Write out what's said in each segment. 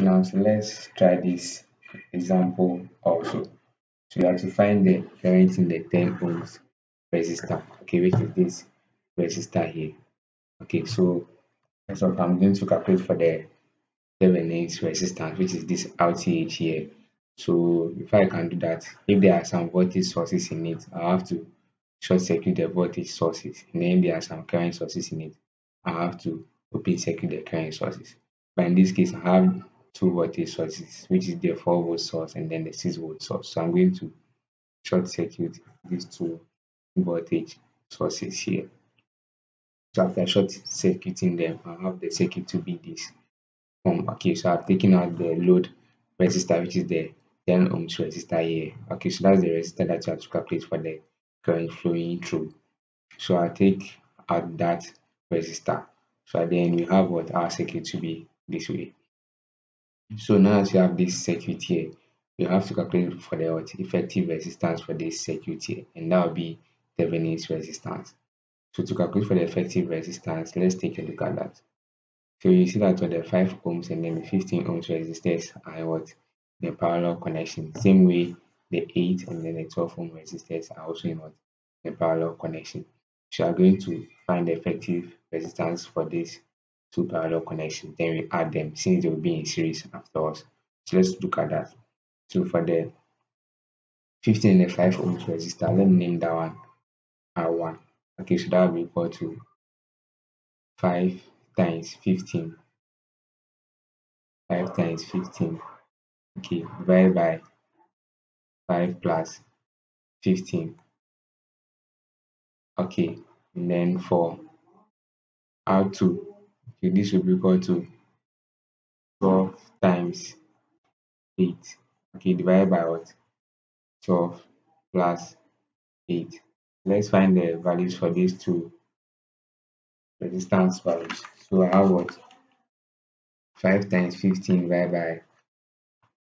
So let's try this example also. So you have to find the current in the 10 ohms resistor okay which is this resistor here. Okay so first of I'm going to calculate for the Thevenin's resistance which is this RTH here. So before I can do that if there are some voltage sources in it I have to short circuit the voltage sources and then there are some current sources in it I have to open circuit the current sources. But in this case I have two voltage sources which is the 4 volt source and then the 6 volt source. So I'm going to short circuit these two voltage sources here. So after short circuiting them, I have the circuit to be this. Um, okay, so I've taken out the load resistor, which is the 10 ohms resistor here. Okay, so that's the resistor that you have to calculate for the current flowing through. So I take out that resistor. So then we have what our circuit to be this way. So now as you have this circuit here, you have to calculate for the effective resistance for this circuit here, and that will be Thevenin's resistance. So to calculate for the effective resistance, let's take a look at that. So you see that for the 5 ohms and then the 15 ohms resistors are what the parallel connection. Same way the 8 and then the 12 ohm resistors are also in what the parallel connection. So you are going to find the effective resistance for this two parallel connections. Then we add them since they will be in series afterwards. So let's look at that. So for the 15 and the 5 ohms resistor, let me name that one R1. Okay, so that will be equal to 5 times 15. 5 times 15. Okay, divided by 5 plus 15. Okay, and then for R2, okay, this will be equal to 12 times 8. Okay, divided by what? 12 plus 8. Let's find the values for these two resistance values. So I have what? 5 times 15 divided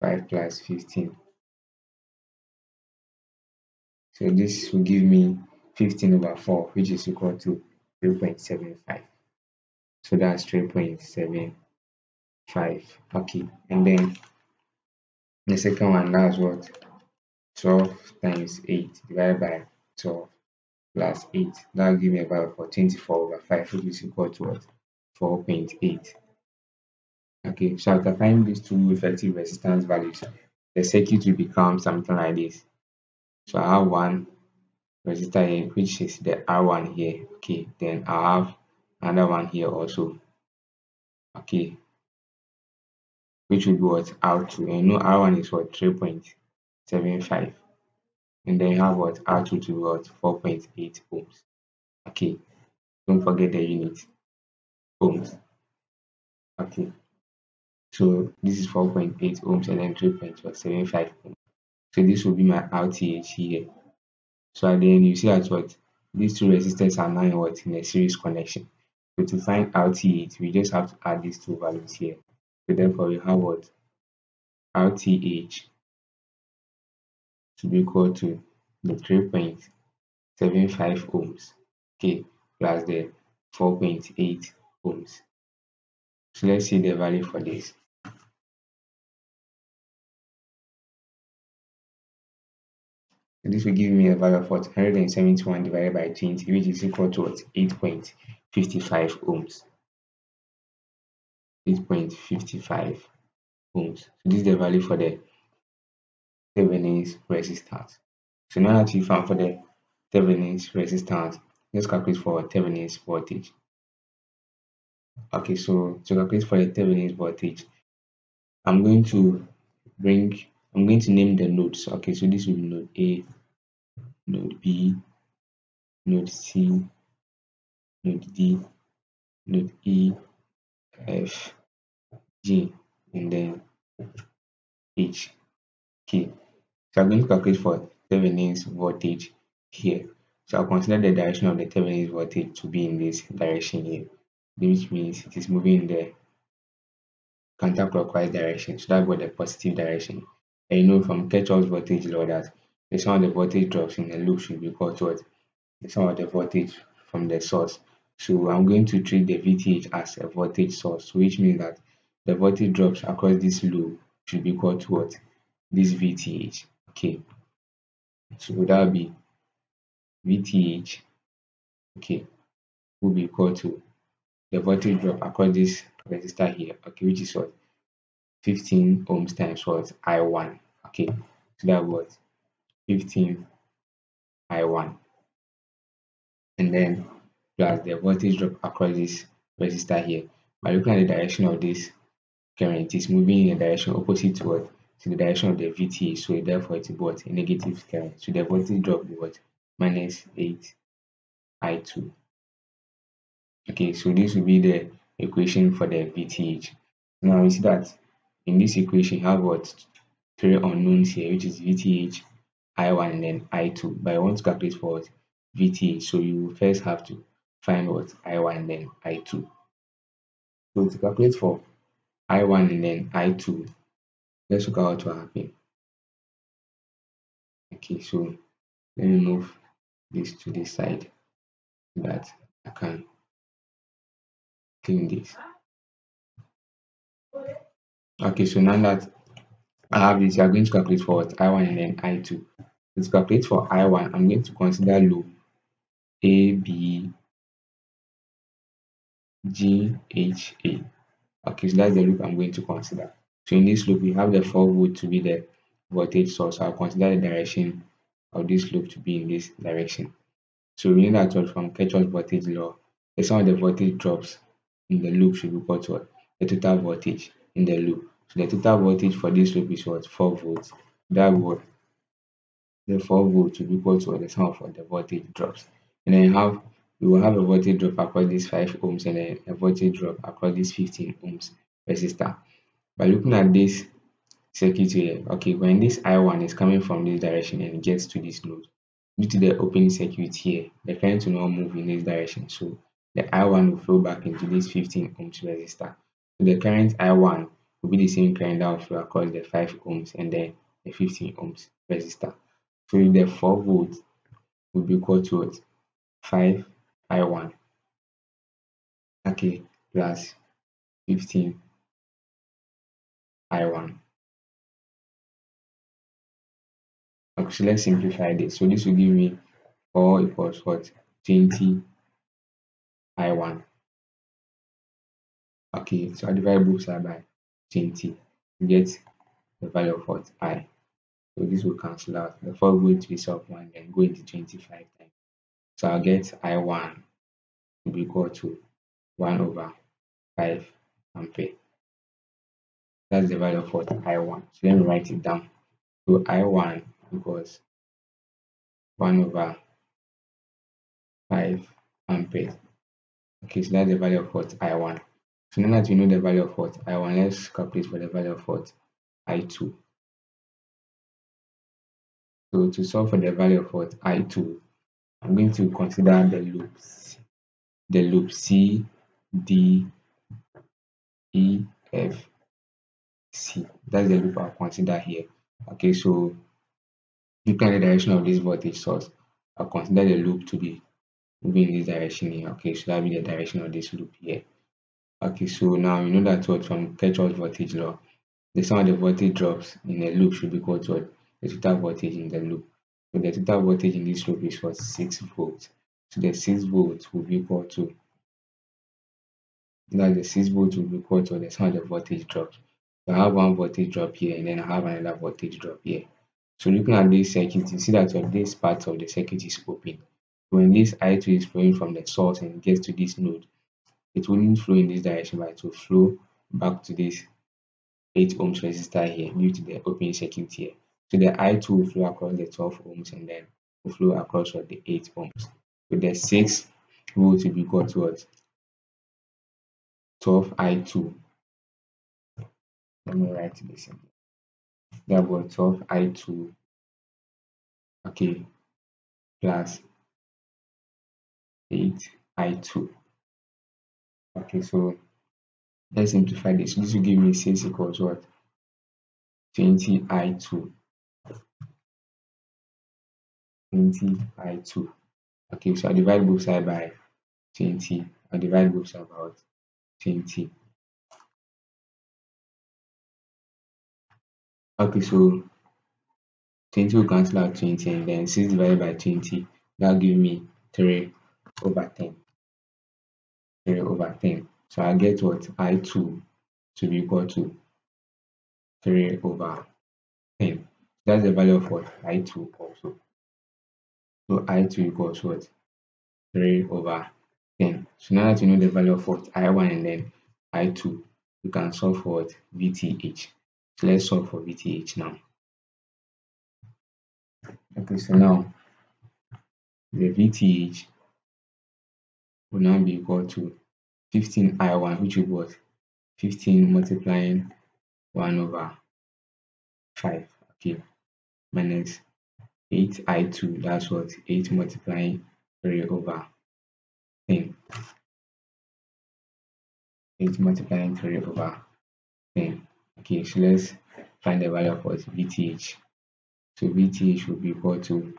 by 5 plus 15. So this will give me 15 over 4, which is equal to 3.75. So that's 3.75. Okay, and then the second one, that's what? 12 times 8 divided by 12 plus 8. That will give me a value for 24 over 5, which is equal to what? 4.8. Okay, so after finding these two effective resistance values, the circuit will become something like this. So I have one resistor here, which is the R1 here. Okay, then I have another one here also. Okay, which will be what R2. And know R1 is what 3.75 and then you have what R2 to what 4.8 ohms. Okay, don't forget the unit ohms. Okay, so this is 4.8 ohms and then 3.75 ohms. So this will be my RTH here. So end you see that what these two resistors are now what in a series connection. So to find RTH, we just have to add these two values here. So therefore we have what? RTH to be equal to the 3.75 ohms. Okay plus the 4.8 ohms. So let's see the value for this. This will give me a value of 171 divided by 20 which is equal to 8.55 ohms 8.55 ohms so this is the value for the Thevenin's resistance. So now that we found for the Thevenin's resistance, let's calculate for Thevenin's voltage. Okay, so to calculate for the Thevenin's voltage, I'm going to bring, I'm going to name the nodes. Okay, so this will be node A, node B, node C, D, node E, F, G, and then H. Okay, so I'm going to calculate for Thevenin's voltage here. So I'll consider the direction of the Thevenin's voltage to be in this direction here, which means it is moving in the counterclockwise direction. So that's what the positive direction. And you know from Kirchhoff's voltage law that the sum of the voltage drops in the loop should be equal to what? The sum of the voltage from the source. So I'm going to treat the VTH as a voltage source, which means that the voltage drops across this loop should be equal to what? This VTH okay. So that be VTH okay. Will be equal to the voltage drop across this resistor here okay which is what? 15 ohms times what? I1 okay. So that was 15 I1 and then plus the voltage drop across this resistor here. By looking at the direction of this current it's moving in the direction opposite to what to the direction of the VT so therefore it is what a negative current so the voltage drop is what? Minus 8 I2 okay so this will be the equation for the VTH now we see that in this equation you have what? Three unknowns here which is VTH I1 and then I2 but I want to calculate for VTH so you first have to find what? I1 and then I2 so to calculate for I1 and then I2 let's look at what will happen. Okay so let me move this to this side so that I can clean this. Okay so now that I have this I'm going to calculate for what? I1 and then I2 to calculate for I1 I'm going to consider loop A B G H A. Okay so that's the loop I'm going to consider. So in this loop we have the 4 volt to be the voltage source. I'll consider the direction of this loop to be in this direction. So we know that from Kirchhoff's voltage law the sum of the voltage drops in the loop should be equal to what? the total voltage in the loop. So the total voltage for this loop is what? 4 volts. That would the 4 volts will be equal to the sum of the voltage drops. And then you have we will have a voltage drop across this 5 ohms and then a voltage drop across this 15 ohms resistor by looking at this circuit here okay when this i1 is coming from this direction and gets to this node due to the opening circuit here the current will not move in this direction. So the i1 will flow back into this 15 ohms resistor so the current i1 will be the same current that will flow across the 5 ohms and then the 15 ohms resistor so the 4 volts will be equal to 5 i1 okay plus 15 i1 okay so let's simplify this. So this will give me 4 equals what? 20 i1 okay so I divide both sides by 20 to get the value of what? I so this will cancel out. The 4 going to the sub 1 then go into 25 times so I'll get i1 to be equal to 1 over 5 ampere. That's the value of what i1 so let me write it down. So i1 equals 1 over 5 ampere. Okay so that's the value of what i1 so now that we know the value of what i1 let's calculate for the value of what i2 so to solve for the value of what i2 i'm going to consider the loops the loop c d e f c. That's the loop i'll consider here. Okay so looking at the direction of this voltage source i'll consider the loop to be moving in this direction here. Okay so that'll be the direction of this loop here. Okay so now you know that what from Kirchhoff's voltage law the sum of the voltage drops in a loop should be equal to the total voltage in the loop so the total voltage in this loop is what 6 volts. So the 6 volts will be equal to now the 6 volts will be equal to the sum of the voltage drops so I have one voltage drop here and then I have another voltage drop here. So looking at this circuit you see that this part of the circuit is open. When this i2 is flowing from the source and gets to this node it wouldn't flow in this direction but it will flow back to this 8 ohms resistor here due to the open circuit here so the i2 will flow across the 12 ohms and then will flow across what the 8 ohms. So the 6 volts will be equal to what 12 i2 let me write this in that was 12 i2 okay. Plus 8 i2 okay so let's simplify this. This will give me 6 equals what? 20 i2 20 by 2. okay so I divide both sides by 20 I divide both sides by 20 Okay, so 20 will cancel out 20 and then 6 divided by 20 that give me 3 over 10. 3 over 10. So I get what I2 to be equal to 3 over 10. That's the value of what I2 also. So I2 equals what 3 over 10. So now that you know the value of what I1 and then I2, you can solve for what VTH. So let's solve for VTH now. Okay, so now the VTH will now be equal to 15 I1, which is what 15 multiplying 1 over 5, okay, minus 8 I2, that's what 8 multiplying 3 over 10. 8 multiplying 3 over 10. Okay, so let's find the value of what VTH. So VTH will be equal to,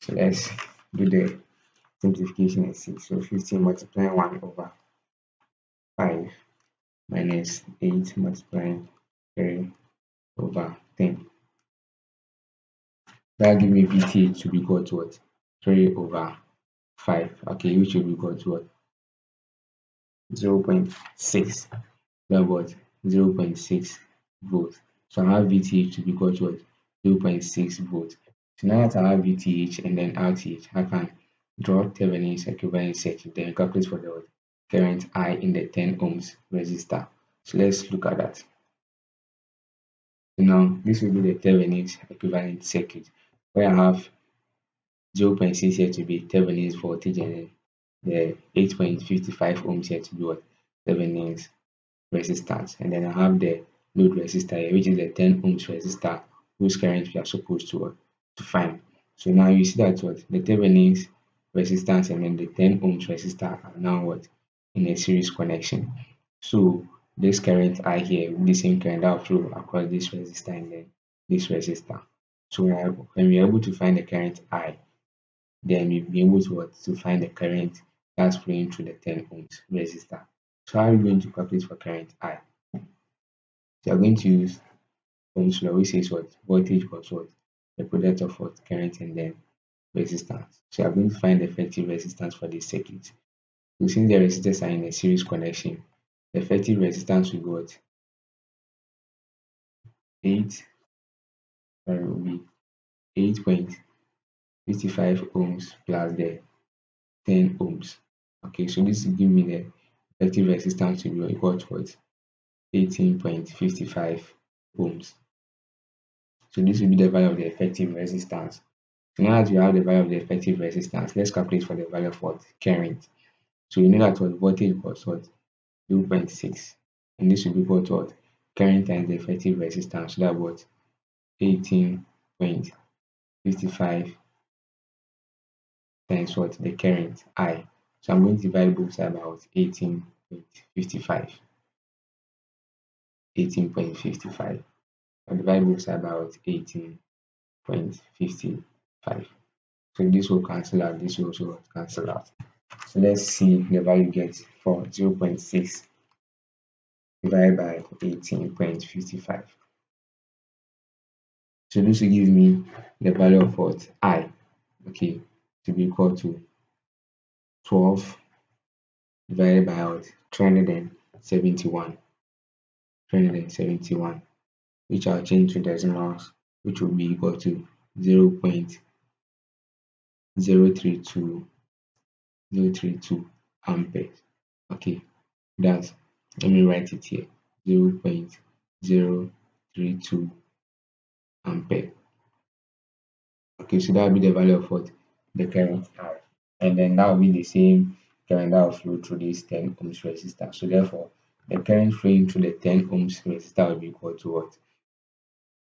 so let's do the simplification and see. So 15 multiplying 1 over 5 minus 8 multiplying 3 over 10. That give me VTH to be equal to what? 3 over 5. Okay, which will be equal to what? 0 0.6. That what? 0 0.6 volts. So I have VTH to be equal to what? 0.6 volts. So now that I have VTH and then RTH, I can draw Thevenin's equivalent circuit, then calculate for the current I in the 10 ohms resistor. So let's look at that. Now this will be the Thevenin's equivalent circuit where I have 0.6 here to be Thevenin's voltage and the 8.55 ohms here to be what Thevenin's resistance and then I have the load resistor here which is the 10 ohms resistor whose current we are supposed to, uh, to find. So now you see that what the Thevenin's resistance and then the 10 ohms resistor are now what in a series connection. So this current I here the same current that flow across this resistor and then this resistor. So when we are able to find the current I, then we'll be able to, to find the current that's flowing through the 10 ohms resistor. So how are we going to calculate for current I? So we are going to use Ohm's law, which says what voltage equals what the product of what current and then resistance. So we are going to find the effective resistance for this circuit. So since the resistors are in a series connection, the effective resistance be what 8 sorry will be 8.55 ohms plus the 10 ohms. Okay, so this will give me the effective resistance to be equal to what 18.55 ohms. So this will be the value of the effective resistance. So now that you have the value of the effective resistance, let's calculate for the value of what current. So we know that what voltage was what 2.6 and this will be equal to what current times the effective resistance. So that what 18.55 times what the current I. So I'm going to divide both sides by what 18.55. 18.55. I'll divide both sides by what 18.55. So this will cancel out, this will also cancel out. So let's see the value get for 0.6 divided by 18.55. So this will give me the value of what? I, okay, to be equal to 12 divided by what? 371. 371, which I'll change to decimals, which will be equal to 0 0.032 032 amperes. Okay, that's let me write it here. 0 0.032 ampere. Okay, so that will be the value of what the current and then that will be the same current that will flow through this 10 ohms resistor. So therefore, the current flowing through the 10 ohms resistor will be equal to what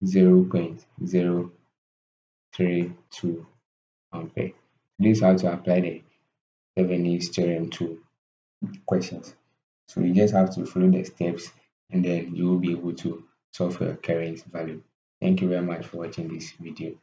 0 0.032 ampere. This is how to apply the Thevenin's theorem to questions. So you just have to follow the steps and then you will be able to solve your current value. Thank you very much for watching this video.